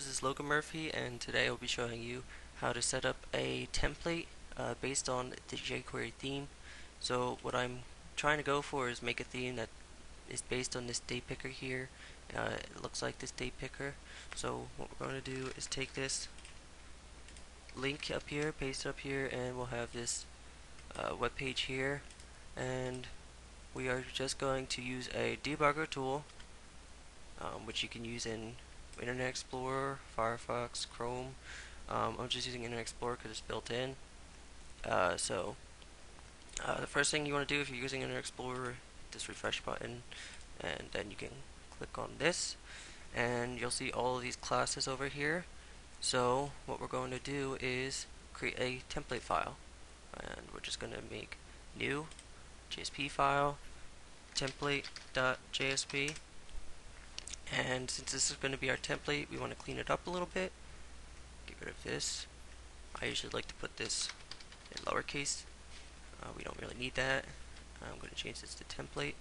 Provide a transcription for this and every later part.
this is Logan Murphy and today I'll be showing you how to set up a template uh, based on the jQuery theme. So what I'm trying to go for is make a theme that is based on this date picker here. Uh, it looks like this date picker. So what we're going to do is take this link up here, paste it up here, and we'll have this uh, web page here. And we are just going to use a debugger tool um, which you can use in Internet Explorer, Firefox, Chrome. Um, I'm just using Internet Explorer because it's built in. Uh, so uh, the first thing you want to do if you're using Internet Explorer, this refresh button, and then you can click on this, and you'll see all of these classes over here. So what we're going to do is create a template file, and we're just going to make new JSP file template.jsp and since this is going to be our template, we want to clean it up a little bit. Get rid of this. I usually like to put this in lowercase. Uh, we don't really need that. I'm going to change this to template.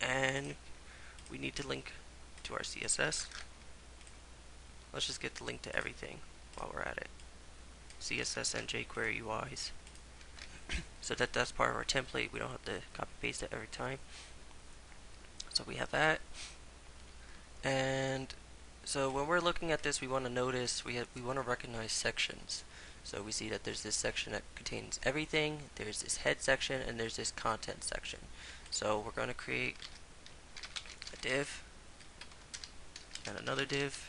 And we need to link to our CSS. Let's just get the link to everything while we're at it. CSS and jQuery UIs. so that that's part of our template. We don't have to copy paste it every time. So we have that. And so when we're looking at this, we want to notice, we, have, we want to recognize sections. So we see that there's this section that contains everything, there's this head section, and there's this content section. So we're going to create a div, and another div,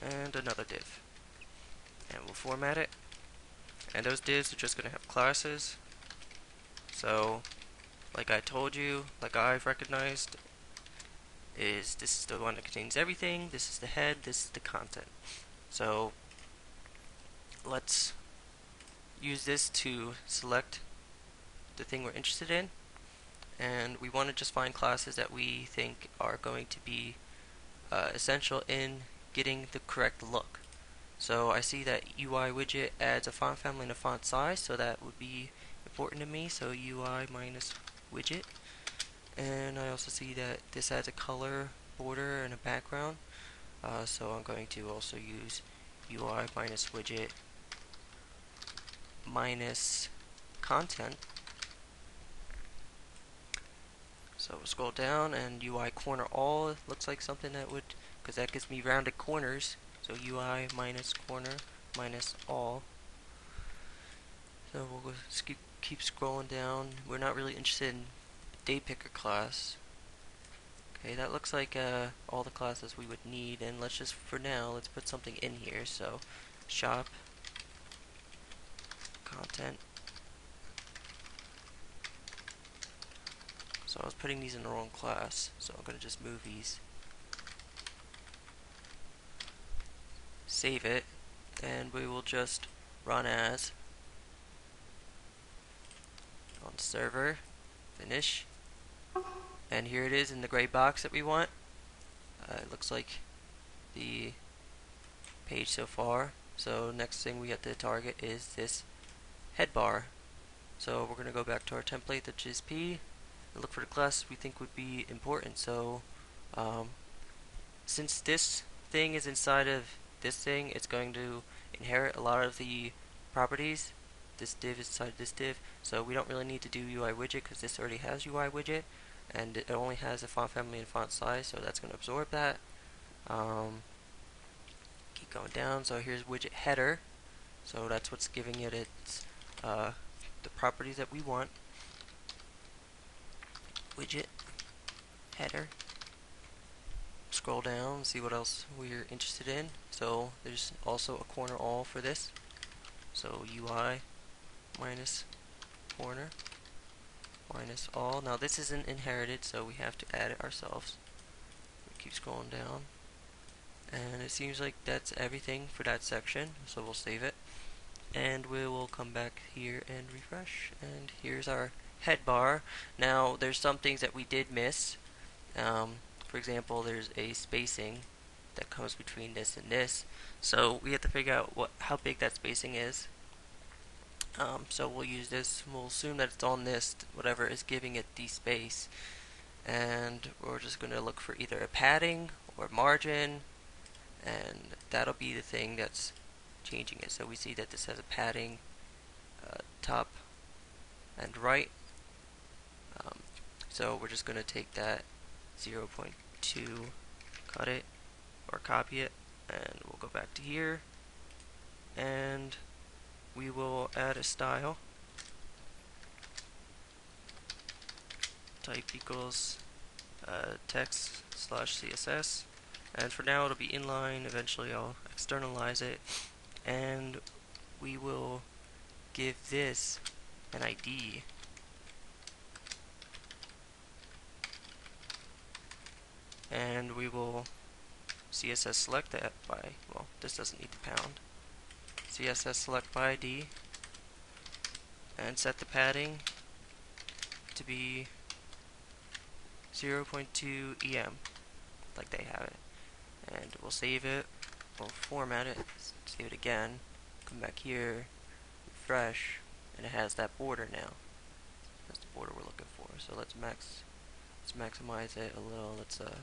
and another div. And we'll format it. And those divs are just going to have classes. So like I told you, like I've recognized, is this is the one that contains everything, this is the head, this is the content. So let's use this to select the thing we're interested in and we want to just find classes that we think are going to be uh, essential in getting the correct look. So I see that UI widget adds a font family and a font size so that would be important to me so UI minus widget. And I also see that this has a color border and a background. Uh, so I'm going to also use UI minus widget minus content. So we'll scroll down and UI corner all looks like something that would because that gives me rounded corners. So UI minus corner minus all. So we'll keep, keep scrolling down. We're not really interested in date picker class. Okay, that looks like uh, all the classes we would need, and let's just, for now, let's put something in here. So, shop, content. So I was putting these in the wrong class, so I'm going to just move these. Save it, and we will just run as on server, finish, and here it is in the gray box that we want. Uh, it looks like the page so far. So next thing we have to target is this head bar. So we're going to go back to our template, the JSP, and look for the class we think would be important. So um, since this thing is inside of this thing, it's going to inherit a lot of the properties this div is inside this div so we don't really need to do UI widget because this already has UI widget and it only has a font family and font size so that's going to absorb that. Um, keep going down so here's widget header. So that's what's giving it its uh, the properties that we want. Widget header. Scroll down see what else we're interested in. So there's also a corner all for this. So UI minus corner minus all. Now this isn't inherited, so we have to add it ourselves. We keep scrolling down. And it seems like that's everything for that section, so we'll save it. And we will come back here and refresh. And here's our head bar. Now there's some things that we did miss. Um, for example, there's a spacing that comes between this and this. So we have to figure out what how big that spacing is. Um, so we'll use this, we'll assume that it's on this, whatever is giving it the space. And we're just going to look for either a padding or margin and that'll be the thing that's changing it. So we see that this has a padding uh, top and right. Um, so we're just going to take that 0.2, cut it, or copy it, and we'll go back to here, and we will add a style. Type equals uh, text slash CSS and for now it'll be inline. Eventually I'll externalize it. And we will give this an ID and we will CSS select that by well this doesn't need the pound CSS select by ID and set the padding to be 0.2 EM like they have it and we'll save it, we'll format it, save it again, come back here, refresh, and it has that border now. That's the border we're looking for. So let's max, let's maximize it a little. Let's uh,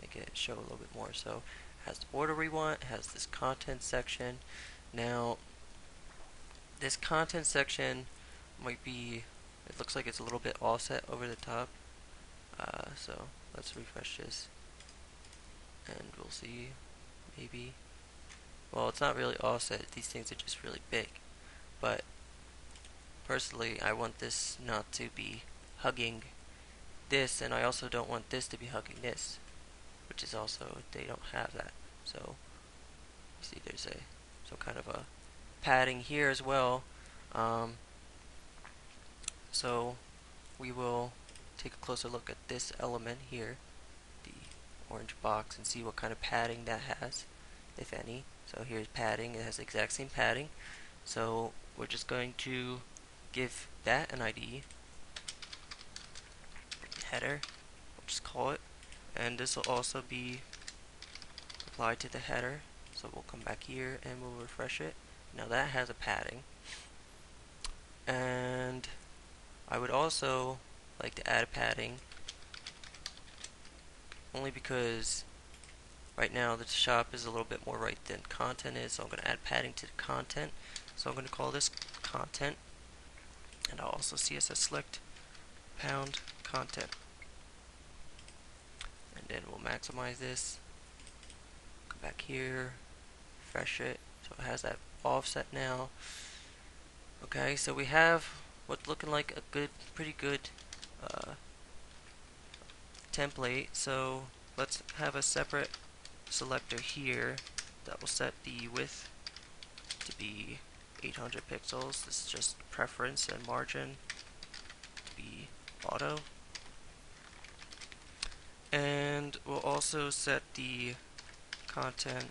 make it show a little bit more. So it has the border we want. It has this content section. Now this content section might be. It looks like it's a little bit offset over the top. Uh, so let's refresh this and we'll see maybe well it's not really offset these things are just really big but personally I want this not to be hugging this and I also don't want this to be hugging this which is also they don't have that so see there's a some kind of a padding here as well um, so we will take a closer look at this element here the orange box and see what kind of padding that has, if any. So here's padding, it has the exact same padding. So we're just going to give that an ID, header, we'll just call it, and this will also be applied to the header. So we'll come back here and we'll refresh it. Now that has a padding. And I would also like to add a padding only because right now the shop is a little bit more right than content is so I'm going to add padding to the content so I'm going to call this content and I'll also CSS select pound content and then we'll maximize this come back here refresh it so it has that offset now. Okay so we have what's looking like a good pretty good uh, template. So let's have a separate selector here that will set the width to be 800 pixels. This is just preference and margin to be auto. And we'll also set the content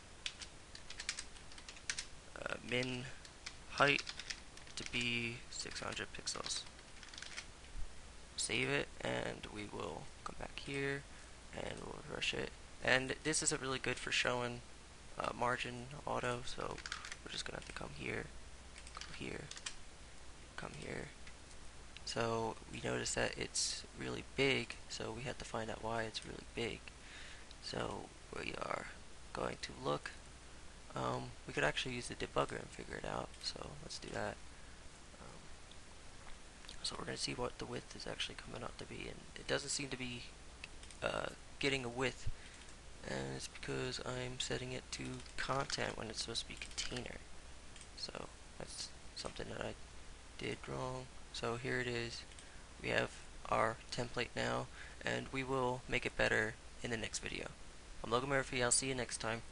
uh, min height to be 600 pixels. Save it and we will come back here and we'll refresh it. And this isn't really good for showing uh, margin auto so we're just gonna have to come here go here come here. So we notice that it's really big so we have to find out why it's really big. So we are going to look um, we could actually use the debugger and figure it out so let's do that so we're going to see what the width is actually coming out to be. And it doesn't seem to be uh, getting a width. And it's because I'm setting it to content when it's supposed to be container. So that's something that I did wrong. So here it is. We have our template now. And we will make it better in the next video. I'm Logan Murphy. I'll see you next time.